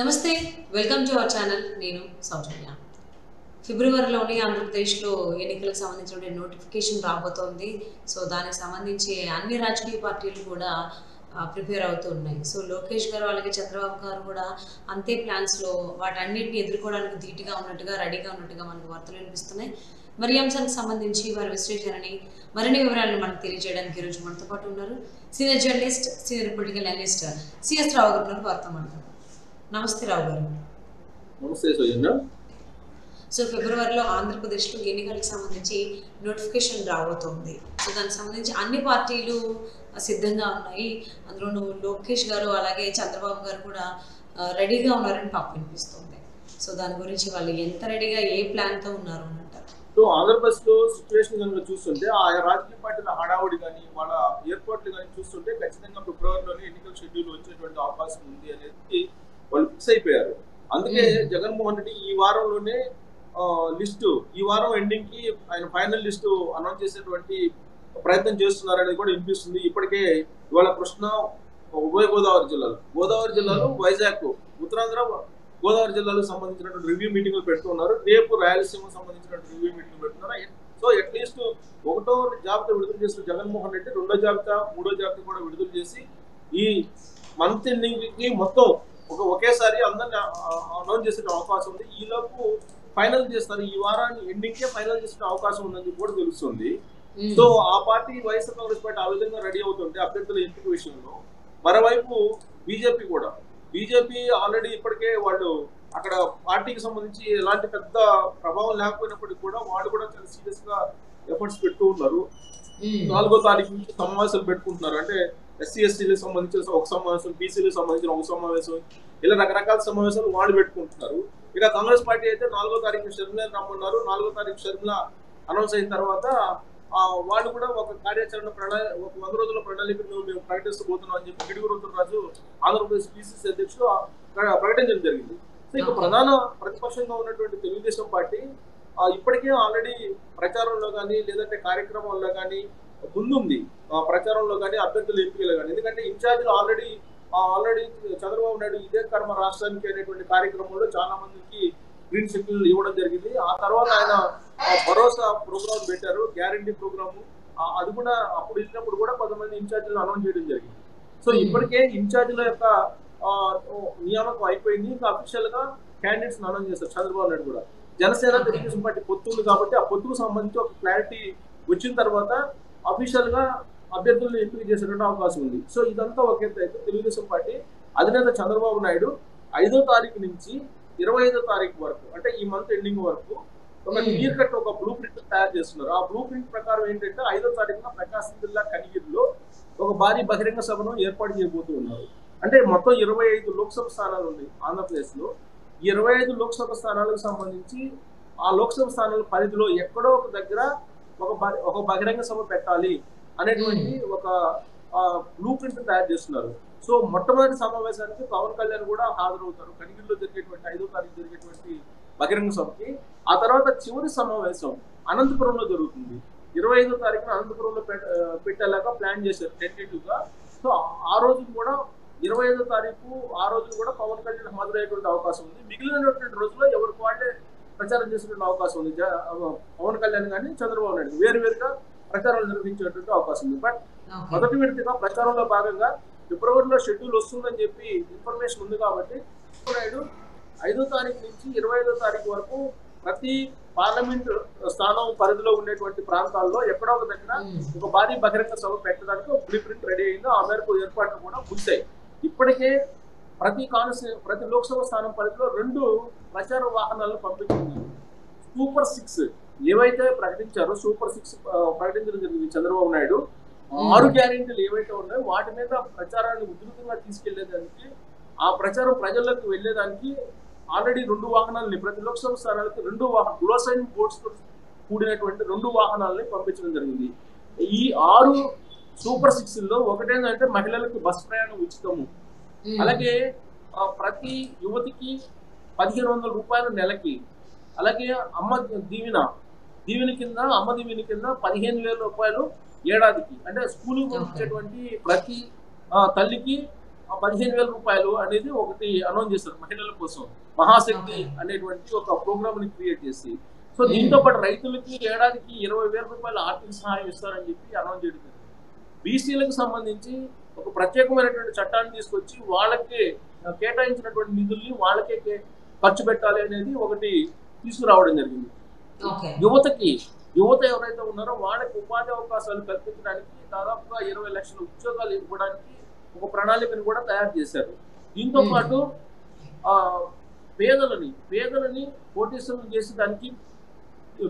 నమస్తే welcome to our channel. నేను సౌజన్య. ఫిబ్రవరిలోని ఆంధ్రప్రదేశ్లో ఎన్నికలకు సంబంధించిన నోటిఫికేషన్ రాబోతోంది. సో దానికి సంబంధించి అన్ని రాజకీయ పార్టీలు కూడా ప్రిపేర్ అవుతూ ఉన్నాయి. సో లోకేష్ గారు అలాగే చంద్రబాబు గారు కూడా అంతే ప్లాన్స్లో వాటన్నిటిని ఎదుర్కోవడానికి ధీటుగా ఉన్నట్టుగా రెడీగా ఉన్నట్టుగా మనకు వార్తలు వినిపిస్తున్నాయి. మరి అంశానికి సంబంధించి వారి విశ్లేషణని మరిన్ని వివరాలను మనకు తెలియజేయడానికి ఈరోజు మనతో పాటు ఉన్నారు. Senior journalist senior political analyst CS Rao గారు వార్త మాట్లాడుతున్నారు నమస్తే రావు గారు. నమస్తే సో ఫిబ్రవరిలో ఆంధ్రప్రదేశ్లో ఎన్నికలకు సంబంధించి నోటిఫికేషన్ రాబోతోంది. సో దానికి సంబంధించి అన్ని పార్టీలు సిద్ధంగా ఉన్నాయి. అందులోనూ లోకేష్ గారు అలాగే చంద్రబాబు గారు కూడా రెడీగా ఉన్నారని పాప వినిపిస్తుంది. సో దాని గురించి వాళ్ళు ఎంత రెడీగా ఏ ప్లాన్తో ఉన్నారు అంటారు సో ఆంధ్రప్రదేశ్లో సిచ్యువేషన్ కనుక చూస్తుంటే ఆ రాజకీయ పార్టీల హడావుడి కానీ వాళ్ళ ఏర్పాట్లు కానీ చూస్తుంటే ఖచ్చితంగా ఫిబ్రవరిలోనే ఎన్నికల షెడ్యూల్ వచ్చేటువంటి అవకాశం ఉంది అనేది వాళ్ళు ఫిక్స్ అయిపోయారు. అందుకే. జగన్మోహన్ రెడ్డి ఈ వారంలోనే లిస్టు ఈ వారం ఎండింగ్కి ఆయన ఫైనల్ లిస్టు అనౌన్స్ చేసేటువంటి ప్రయత్నం చేస్తున్నారు అనేది కూడా వినిపిస్తుంది. ఇప్పటికే ఇవాళ కృష్ణ ఉభయ గోదావరి జిల్లాలో. గోదావరి జిల్లాలో వైజాగ్ ఉత్తరాంధ్ర గోదావరి జిల్లాలకు సంబంధించినటువంటి రివ్యూ మీటింగ్లు పెడుతున్నారు. రేపు రాయలసీమ సంబంధించినటువంటి రివ్యూ మీటింగ్ పెడుతున్నారు. సో అట్లీస్ట్ ఒకటో జాబితా విడుదల చేసిన జగన్మోహన్ రెడ్డి రెండో జాబితా మూడో జాబితా కూడా విడుదల చేసి ఈ మంత్ ఎండింగ్కి మొత్తం ఒక ఒకేసారి అందరిని అనౌన్స్ చేసే అవకాశం ఉంది. ఈ లోపు ఫైనల్ చేస్తారు. ఈ వారాన్ని ఎండింగ్ కే ఫైనల్ చేసే అవకాశం ఉందని కూడా తెలుస్తుంది. సో ఆ పార్టీ వైఎస్ఆర్ కాంగ్రెస్ పార్టీ ఆ విధంగా రెడీ అవుతుంటే అభ్యర్థుల ఎంపిక విషయంలో మరోవైపు బీజేపీ కూడా బీజేపీ ఆల్రెడీ ఇప్పటికే వాళ్ళు అక్కడ పార్టీకి సంబంధించి ఎలాంటి పెద్ద ప్రభావం లేకపోయినప్పటికీ కూడా వాళ్ళు కూడా చాలా సీరియస్గా ఎఫర్ట్స్ పెడుతూ ఉన్నారు. నాలుగో తారీఖు నుంచి సమావేశాలు పెట్టుకుంటున్నారు. అంటే ఎస్సీ ఎస్టీలకు సంబంధించిన ఒక సమావేశం బీసీలకు సంబంధించిన ఒక సమావేశం ఇలా రకరకాల సమావేశాలు వాళ్ళు పెట్టుకుంటున్నారు. ఇక కాంగ్రెస్ పార్టీ అయితే నాలుగో తారీఖు షర్మిల రమ్మన్నారు. నాలుగో తారీఖు షర్మిల అనౌన్స్ అయిన తర్వాత ఆ, వాళ్ళు కూడా ఒక కార్యాచరణ ప్రణాళిక ఒక వంద రోజుల ప్రణాళికను మేము ప్రకటిస్తబోతున్నాం అని చెప్పి గిడుగు రుద్రరాజు ఆంధ్రప్రదేశ్ పిసిసి అధ్యక్షుడు ప్రకటించడం జరిగింది. సో ఇక. ప్రధాన ప్రతిపక్షంగా ఉన్నటువంటి తెలుగుదేశం పార్టీ ఇప్పటికే ఆల్రెడీ ప్రచారంలో కానీ లేదంటే కార్యక్రమాల్లో కానీ ముందుంది. ఆ, ప్రచారంలో కానీ అభ్యర్థులు ఎంపికలు కానీ. ఎందుకంటే ఇన్ఛార్జీలు ఆల్రెడీ ఆల్రెడీ చంద్రబాబు నాయుడు ఇదే కర్మ రాష్ట్రానికి అనేటువంటి కార్యక్రమంలో చాలా మందికి గ్రీన్ సిగ్నల్ ఇవ్వడం జరిగింది. ఆ తర్వాత ఆయన భరోసా ప్రోగ్రామ్ పెట్టారు గ్యారంటీ ప్రోగ్రాము. అది కూడా అప్పుడు ఇచ్చినప్పుడు కూడా కొంతమంది ఇన్ఛార్జీలు అనౌన్స్ చేయడం జరిగింది. సో ఇప్పటికే ఇన్ఛార్జీల యొక్క నియామకం అయిపోయింది. ఇంకా అఫీషియల్గా క్యాండిడేట్స్ అనౌన్స్ చేస్తారు చంద్రబాబు నాయుడు కూడా. జనసేన తెలుగుదేశం పార్టీ పొత్తు ఉంది కాబట్టి ఆ పొత్తుకు సంబంధించి ఒక క్లారిటీ వచ్చిన తర్వాత అఫీషియల్గా అభ్యర్థులను ఎంపిక చేసేటువంటి అవకాశం ఉంది. సో ఇదంతా ఒక ఎత్తు అయితే తెలుగుదేశం పార్టీ అధినేత చంద్రబాబు నాయుడు ఐదో తారీఖు నుంచి ఇరవై ఐదో తారీఖు వరకు అంటే ఈ మంత్ ఎండింగ్ వరకు ఒక. క్లియర్ కట్ ఒక బ్లూ ప్రింట్ తయారు చేస్తున్నారు. ఆ బ్లూ ప్రింట్ ప్రకారం ఏంటంటే ఐదో తారీఖున ప్రకాశం జిల్లా కనిగిరిలో ఒక భారీ బహిరంగ సభను ఏర్పాటు చేయబోతూ ఉన్నారు. అంటే మొత్తం ఇరవై ఐదు లోక్సభ స్థానాలు ఉన్నాయి ఆంధ్రప్రదేశ్లో ఈ ఇరవై ఐదు లోక్సభ స్థానాలకు సంబంధించి ఆ లోక్సభ స్థానాల పరిధిలో ఎక్కడో ఒక దగ్గర ఒక బహి- ఒక బహిరంగ సభ పెట్టాలి అనేటువంటి ఒక బ్లూ ప్రింట్ తయారు చేస్తున్నారు. సో మొట్టమొదటి సమావేశానికి పవన్ కళ్యాణ్ కూడా హాజరవుతారు. కనిగిరిలో జరిగేటువంటి ఐదో తారీఖు జరిగేటువంటి బహిరంగ సభకి. ఆ తర్వాత చివరి సమావేశం అనంతపురంలో జరుగుతుంది. ఇరవై ఐదో తారీఖున అనంతపురంలో పెట్టేలాగా ప్లాన్ చేశారు టెంటేటివ్గా. సో ఆ రోజు కూడా ఇరవై ఐదో తారీఖు ఆ రోజు కూడా పవన్ కళ్యాణ్ హాజరయ్యేటువంటి అవకాశం ఉంది. మిగిలినటువంటి రోజుల్లో ఎవరికి వాళ్ళే ప్రచారం చేసేటువంటి అవకాశం ఉంది. పవన్ కళ్యాణ్ కానీ చంద్రబాబు నాయుడు వేరు వేరుగా ప్రచారాలు నిర్వహించేటువంటి అవకాశం ఉంది. బట్ మొదటి విడతగా ప్రచారంలో భాగంగా ఫిబ్రవరిలో షెడ్యూల్ వస్తుందని చెప్పి ఇన్ఫర్మేషన్ ఉంది కాబట్టి నాయుడు ఐదో తారీఖు నుంచి ఇరవై ఐదో తారీఖు వరకు ప్రతి పార్లమెంట్ స్థానం పరిధిలో ఉండేటువంటి ప్రాంతాల్లో ఎక్కడో ఒక దగ్గర ఒక భారీ బహిరంగ సభ పెట్టడానికి ఒక బ్లూ ప్రింట్ రెడీ అయింది. ఆ మేరకు ఏర్పాట్లు కూడా ముగిశాయి. ఇప్పటికే ప్రతి కాన్స్టి ప్రతి లోక్సభ స్థానం పరిధిలో రెండు ప్రచార వాహనాలను పంపించింది. సూపర్ సిక్స్ ఏవైతే ప్రకటించారో సూపర్ సిక్స్ ప్రకటించడం జరిగింది చంద్రబాబు నాయుడు. ఆరు గ్యారెంటీలు ఏవైతే ఉన్నాయో వాటి మీద ప్రచారాన్ని ఉధృతంగా తీసుకెళ్ళేదానికి ఆ ప్రచారం ప్రజల్లోకి వెళ్ళేదానికి ఆల్రెడీ రెండు వాహనాలని ప్రతి లోక్సభ స్థానాలకు రెండు వాహన గ్లోసైన్ బోర్డ్స్తో కూడినటువంటి రెండు వాహనాలని పంపించడం జరిగింది. ఈ ఆరు సూపర్ సిక్స్లో ఒకటేంటంటే మహిళలకు బస్ ప్రయాణం ఉచితము. అలాగే ప్రతి యువతికి పదిహేను వందల రూపాయల నెలకి అలాగే అమ్మ దీవెన దీవెన కింద అమ్మ దీవెన కింద పదిహేను వేల రూపాయలు ఏడాదికి అంటే స్కూల్ పంపించేటువంటి ప్రతి ఆ, తల్లికి ఆ పదిహేను వేల రూపాయలు అనేది ఒకటి అనౌన్స్ చేస్తారు మహిళల కోసం. మహాశక్తి. అనేటువంటి ఒక ప్రోగ్రామ్ని క్రియేట్ చేసి. సో దీంతో పాటు రైతులకి ఏడాదికి ఇరవై వేల రూపాయల ఆర్థిక సహాయం ఇస్తారని చెప్పి అనౌన్స్ చేయడం జరిగింది. బీసీలకు సంబంధించి ఒక ప్రత్యేకమైనటువంటి చట్టాన్ని తీసుకొచ్చి వాళ్ళకే కేటాయించినటువంటి నిధుల్ని వాళ్ళకే ఖర్చు పెట్టాలి అనేది ఒకటి తీసుకురావడం జరిగింది. యువతకి యువత ఎవరైతే ఉన్నారో వాళ్ళకి ఉపాధి అవకాశాలు కల్పించడానికి దాదాపుగా ఇరవై లక్షల ఉద్యోగాలు ఇవ్వడానికి ఒక ప్రణాళికను కూడా తయారు చేశారు. దీంతో. పాటు ఆ పేదలని పేదలని కోటేశ్వరం చేసి దానికి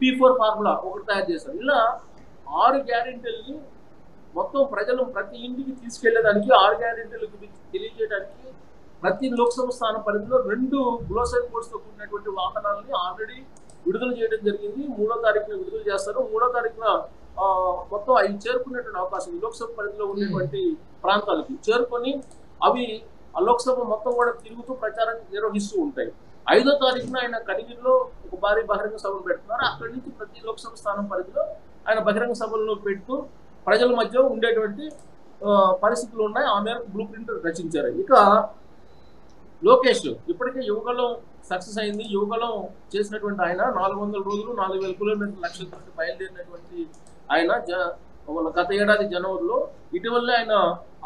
పీ ఫోర్ ఫార్ములా ఒకటి తయారు చేశారు. ఇలా ఆరు గ్యారెంటీల్ని మొత్తం ప్రజలు ప్రతి ఇంటికి తీసుకెళ్ళేదానికి ఆరు గ్యారెంటీల గురించి తెలియజేయడానికి ప్రతి లోక్సభ స్థానం పరిధిలో రెండు గ్లోసరీ కోర్సుతో కూడినటువంటి వాహనాలని ఆల్రెడీ విడుదల చేయడం జరిగింది. మూడో తారీఖున విడుదల చేస్తారు. మూడో తారీఖున ఆ, మొత్తం అవి చేరుకునేటువంటి అవకాశం లోక్సభ పరిధిలో ఉన్నటువంటి ప్రాంతాలకి చేరుకొని అవి ఆ లోక్సభ మొత్తం కూడా తిరుగుతూ ప్రచారం నిర్వహిస్తూ ఉంటాయి. ఐదో తారీఖున ఆయన కనిగిరిలో ఒక భారీ బహిరంగ సభను పెడుతున్నారు. అక్కడి నుంచి ప్రతి లోక్సభ స్థానం పరిధిలో ఆయన బహిరంగ సభలను పెడుతూ ప్రజల మధ్య ఉండేటువంటి పరిస్థితులు ఉన్నాయి. ఆ మేరకు బ్లూ ప్రింట్ రచించారు. ఇక లోకేష్ ఇప్పటికే యువగలం సక్సెస్ అయింది. యువగలం చేసినటువంటి ఆయన నాలుగు వందల రోజులు నాలుగు వేల కిలోమీటర్ల లక్షల తోటి బయలుదేరినటువంటి ఆయన. జ వాళ్ళ గత ఏడాది జనవరిలో ఇటీవలనే ఆయన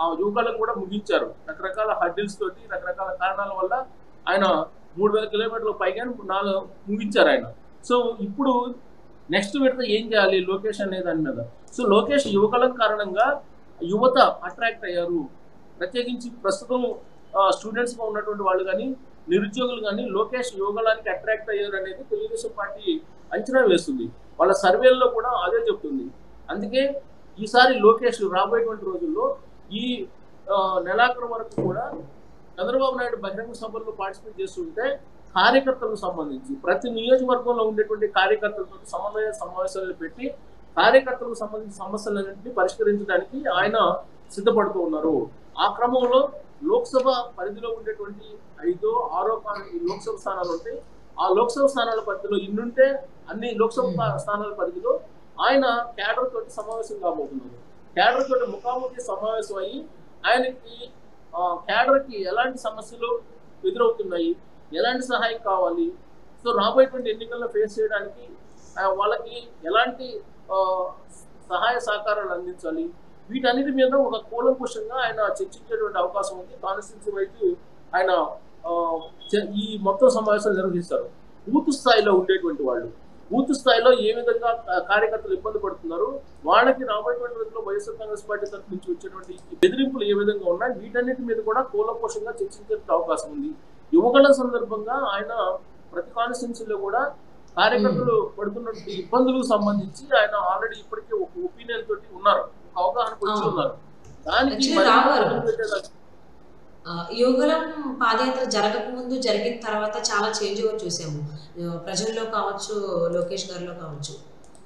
ఆ యువగలం కూడా ముగించారు. రకరకాల హడ్డిల్స్ తోటి రకరకాల కారణాల వల్ల ఆయన మూడు వేల కిలోమీటర్ల పైగా నాలుగు ముగించారు ఆయన. సో ఇప్పుడు నెక్స్ట్ విడత ఏం చేయాలి? లోకేష్ అనే దాని మీద. సో లోకేష్ యువకుల కారణంగా యువత అట్రాక్ట్ అయ్యారు. ప్రత్యేకించి ప్రస్తుతం స్టూడెంట్స్గా ఉన్నటువంటి వాళ్ళు కానీ నిరుద్యోగులు కానీ లోకేష్ యువకులానికి అట్రాక్ట్ అయ్యారు అనేది తెలుగుదేశం పార్టీ అంచనా వేస్తుంది. వాళ్ళ సర్వేల్లో కూడా అదే చెప్తుంది. అందుకే ఈసారి లోకేష్ రాబోయేటువంటి రోజుల్లో ఈ నెలాఖరు వరకు కూడా చంద్రబాబు నాయుడు బహిరంగ సభల్లో పార్టిసిపేట్ చేస్తుంటే కార్యకర్తలకు సంబంధించి ప్రతి నియోజకవర్గంలో ఉండేటువంటి కార్యకర్తలతో సమన్వయ సమావేశాలు పెట్టి కార్యకర్తలకు సంబంధించిన సమస్యలన్నింటినీ పరిష్కరించడానికి ఆయన సిద్ధపడుతూ ఉన్నారు ఆ క్రమంలో లోక్సభ పరిధిలో ఉండేటువంటి ఐదో ఆరో లోక్సభ స్థానాలు ఉంటాయి ఆ లోక్సభ స్థానాల పరిధిలో ఇన్నుంటే అన్ని లోక్సభ. స్థానాల పరిధిలో ఆయన క్యాడర్ తోటి సమావేశం కాబోతున్నారు క్యాడర్ తోటి ముఖాముఖి సమావేశం అయ్యి ఆయనకి క్యాడర్కి ఎలాంటి సమస్యలు ఎదురవుతున్నాయి? ఎలాంటి సహాయం కావాలి? సో రాబోయేటువంటి ఎన్నికల్లో ఫేస్ చేయడానికి వాళ్ళకి ఎలాంటి సహాయ సహకారాలు అందించాలి? వీటన్నిటి మీద ఒక కూలంకుషంగా ఆయన చర్చించేటువంటి అవకాశం ఉంది. కాన్స్టిట్యూన్సీ వైపు ఆయన ఈ మొత్తం సమావేశాలు నిర్వహిస్తారు. బూత్ స్థాయిలో ఉండేటువంటి వాళ్ళు. బూత్ స్థాయిలో ఏ విధంగా కార్యకర్తలు ఇబ్బంది పడుతున్నారు వాళ్ళకి రాబోయేటువంటి రోజుల్లో వైఎస్ఆర్ కాంగ్రెస్ పార్టీ తరఫు నుంచి వచ్చేటువంటి బెదిరింపులు ఏ విధంగా ఉన్నాయి వీటన్నిటి మీద కూడా కూలంకోషంగా చర్చించే అవకాశం ఉంది. యువకుల సందర్భంగా ఆయన ప్రతి కాన్స్టిట్యున్సీలో కూడా కార్యకర్తలు పడుతున్నటువంటి ఇబ్బందులకు సంబంధించి ఆయన ఆల్రెడీ ఇప్పటికే ఒక ఒపీనియన్ తోటి ఉన్నారు ఒక అవును. ఉన్నారు. దానికి యువగలం పాదయాత్ర జరగకముందు జరిగిన తర్వాత చాలా చేంజ్ ఓవర్ చూసాము. ప్రజల్లో కావచ్చు లోకేష్ గారిలో కావచ్చు.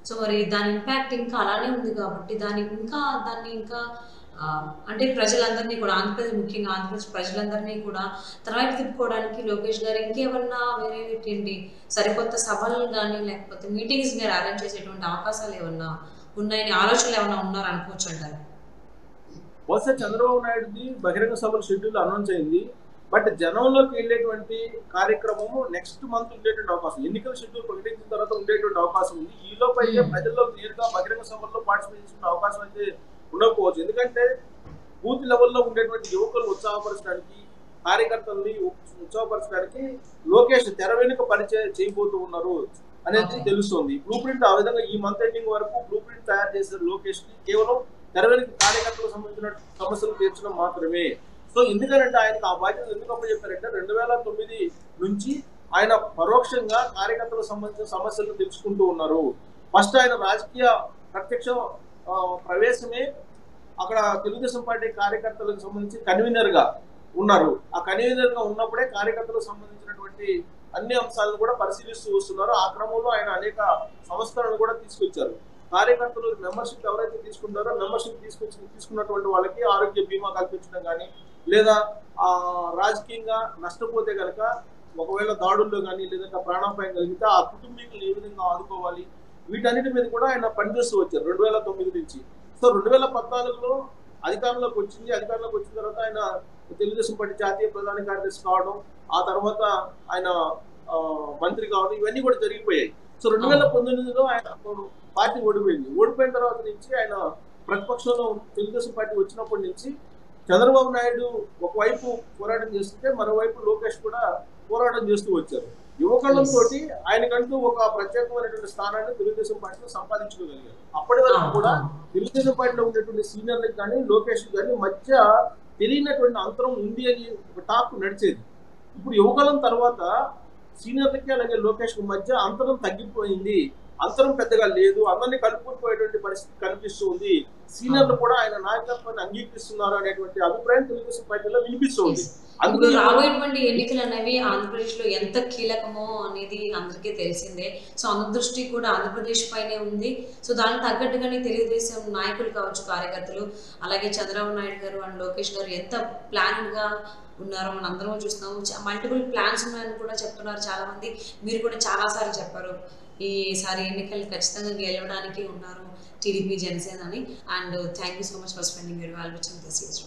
సో మరి దాని ఇంపాక్ట్ ఇంకా అలానే ఉంది కాబట్టి దాని ఇంకా దాన్ని ఇంకా అంటే ప్రజలందరినీ కూడా ఆంధ్రప్రదేశ్ ముఖ్యంగా ఆంధ్రప్రదేశ్ ప్రజలందరినీ కూడా తర్వాత తిప్పుకోవడానికి లోకేష్ గారు ఇంకేమన్నా వేరే ఏంటి సరికొత్త సభలు కానీ లేకపోతే మీటింగ్స్ మీరు అరేంజ్ చేసేటువంటి అవకాశాలు ఏమన్నా ఉన్నాయని ఆలోచనలు ఏమన్నా ఉన్నారనుకోవచ్చు అంటారు? బహుశా చంద్రబాబు నాయుడుది బహిరంగ సభల షెడ్యూల్ అనౌన్స్ అయింది. బట్ జనంలోకి వెళ్ళేటువంటి కార్యక్రమము నెక్స్ట్ మంత్ ఉండేటువంటి అవకాశం. ఎన్నికల షెడ్యూల్ ప్రకటించిన తర్వాత ఉండేటువంటి అవకాశం ఉంది. ఈ లోపు అయితే Hmm. ప్రజల్లో నేరుగా బహిరంగ సభల్లో పార్టిసిపేట్ చేసిన అవకాశం అయితే ఉండకపోవచ్చు. ఎందుకంటే బూత్ లెవెల్లో ఉండేటువంటి యువకులను ఉత్సాహపరచడానికి కార్యకర్తల్ని ఉత్సాహపరచడానికి లోకేష్ తెర వెనుక పరిచయం చేయబోతూ ఉన్నారు అనేది. తెలుస్తుంది. బ్లూ ప్రింట్ ఆ విధంగా ఈ మంత్ ఎండింగ్ వరకు బ్లూ ప్రింట్ తయారు చేసిన లోకేష్కి కేవలం తెర కార్యకర్తలకు సంబంధించిన సమస్యలు తీర్చడం మాత్రమే. సో ఎందుకంటే ఆయన ఆ బాధ్యత ఎందుకు అప్పచెప్పారంటే రెండు వేల తొమ్మిది నుంచి ఆయన పరోక్షంగా కార్యకర్తలకు సంబంధించిన సమస్యలను తెలుసుకుంటూ ఉన్నారు. ఫస్ట్ ఆయన రాజకీయ ప్రత్యక్ష ఆ, ప్రవేశమే అక్కడ తెలుగుదేశం పార్టీ కార్యకర్తలకు సంబంధించి కన్వీనర్గా ఉన్నారు. ఆ కన్వీనర్గా ఉన్నప్పుడే కార్యకర్తలకు సంబంధించినటువంటి అన్ని అంశాలను కూడా పరిశీలిస్తూ వస్తున్నారు. ఆ క్రమంలో ఆయన అనేక సంస్కరణలు కూడా తీసుకొచ్చారు. కార్యకర్తలు మెంబర్షిప్ ఎవరైతే తీసుకుంటారో మెంబర్షిప్ తీసుకొచ్చి తీసుకున్నటువంటి వాళ్ళకి ఆరోగ్య బీమా కల్పించడం కానీ లేదా ఆ రాజకీయంగా నష్టపోతే కనుక ఒకవేళ దాడుల్లో కానీ లేదంటే ప్రాణాపాయం కలిగితే ఆ కుటుంబీకులు ఏ విధంగా ఆదుకోవాలి? వీటన్నిటి మీద కూడా ఆయన పనిచేస్తూ వచ్చారు రెండు వేల తొమ్మిది నుంచి. సో రెండు వేల పద్నాలుగులో అధికారంలోకి వచ్చింది. అధికారంలోకి వచ్చిన తర్వాత ఆయన తెలుగుదేశం పార్టీ జాతీయ ప్రధాన కార్యదర్శి కావడం ఆ తర్వాత ఆయన మంత్రి కావడం ఇవన్నీ కూడా జరిగిపోయాయి. సో రెండు వేల పంతొమ్మిదిలో ఆయన పార్టీ ఓడిపోయింది. ఓడిపోయిన తర్వాత నుంచి ఆయన ప్రతిపక్షంలో తెలుగుదేశం పార్టీ వచ్చినప్పటి నుంచి చంద్రబాబు నాయుడు ఒకవైపు పోరాటం చేస్తుంటే మరోవైపు లోకేష్ కూడా పోరాటం చేస్తూ వచ్చారు. యువకులంతో ఆయనకంటూ ఒక ప్రత్యేకమైనటువంటి స్థానాన్ని తెలుగుదేశం పార్టీలో సంపాదించుకోగలిగారు. అప్పటి వరకు కూడా తెలుగుదేశం పార్టీలో ఉండేటువంటి సీనియర్లకు కానీ లోకేష్ కానీ మధ్య తెలియనటువంటి అంతరం ఉంది అని ఒక టాక్ నడిచేది. ఇప్పుడు యువకులం తర్వాత సీనియర్లకి అలాగే లోకేష్ మధ్య అంతరం తగ్గిపోయింది. అంతరం పెద్దగా లేదు. అందరినీ కలుపుకుపోయేటువంటి పరిస్థితి కనిపిస్తూ ఉంది. సీనియర్లు కూడా ఆయన నాయకత్వాన్ని అంగీకరిస్తున్నారు అనేటువంటి అభిప్రాయం తెలుగుదేశం పార్టీలో వినిపిస్తుంది. అందుకని రాబోయేటువంటి ఎన్నికలు అనేవి ఆంధ్రప్రదేశ్లో ఎంత కీలకమో అనేది అందరికీ తెలిసిందే. సో అందరి కూడా ఆంధ్రప్రదేశ్ పైనే ఉంది. సో దానికి తగ్గట్టుగానే తెలుగుదేశం నాయకులు కావచ్చు కార్యకర్తలు అలాగే చంద్రబాబు నాయుడు గారు అండ్ లోకేష్ గారు ఎంత ప్లాన్గా ఉన్నారో మనం అందరం చూస్తున్నాము మల్టిపుల్ ప్లాన్స్ ఉన్నాయని కూడా చెప్తున్నారు చాలా మంది మీరు కూడా చాలా సార్లు చెప్పారు. ఈసారి ఎన్నికలు ఖచ్చితంగా గెలవడానికి ఉన్నారు టీడీపీ జనసేన అని and thank you so much for spending your valuable this is